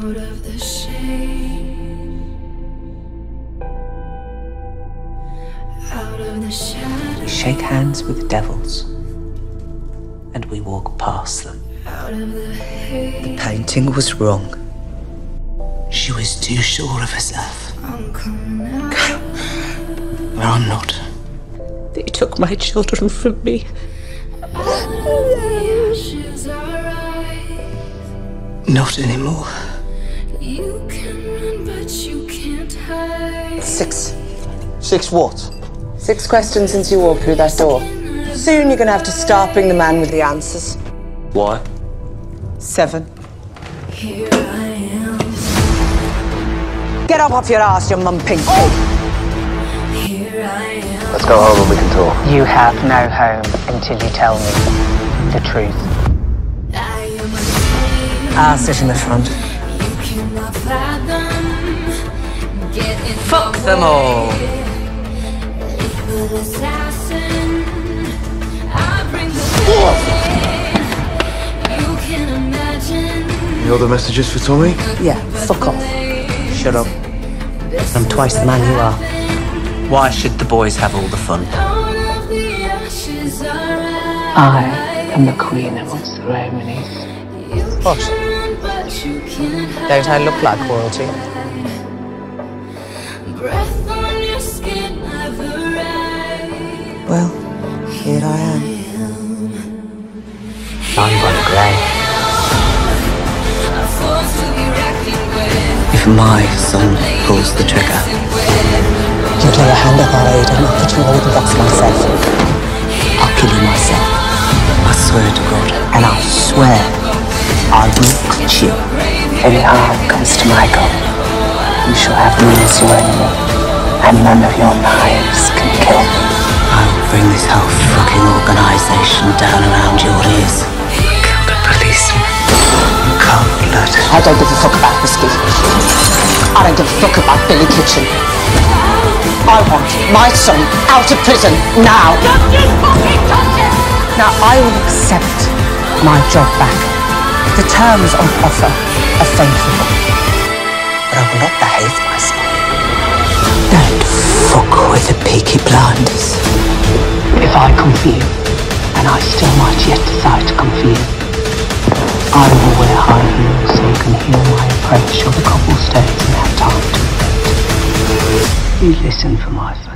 out of the shade, out of the We shake hands with devils, and we walk past them. out of the hate. Painting was wrong. She was too sure of herself. I'm. But I'm not. They took my children from me. The ashes are right. Not anymore. Six. Six what? Six questions since you walked through that door. Soon you're gonna have to start bring the man with the answers. Why? Seven. Here I am. Get up off your ass, you mum pink pig. Here I am. Let's go home and we can talk. You have no home until you tell me the truth. I am a slave. I'll sit in the front. Fuck the them way. all. Evil assassin. The pain. You can imagine. Any other messages for Tommy? Yeah, fuck off. Shut up. I'm twice the man you are. Why should the boys have all the fun? Out of the ashes are I am the queen amongst the Romanies. What? but you can't. Don't I look like royalty? Well, here I am. I'm gonna grey. A force to be reckoned with. If my son pulls the trigger, You'd lay a hand up our aid and I'll put you in a wooden box myself. I'll kill you myself. I swear to God. And I swear, I will cut you. Any harm comes to my Michael, you shall have me as your enemy, and none of your knives can kill me. I will bring this whole fucking organisation down around your ears. Killed a policeman. Cold blood. I don't give a fuck about whiskey. I don't give a fuck about Billy Kitchen. I want my son out of prison now. Now I will accept my job back. The terms on offer are favourable. But I will not behave myself. Don't fuck with the Peaky Blinders. If I come for you, and I still might yet decide to come for you, I will wear high heels so you can hear my approach of the cobblestones and have time to wait. You listen for my.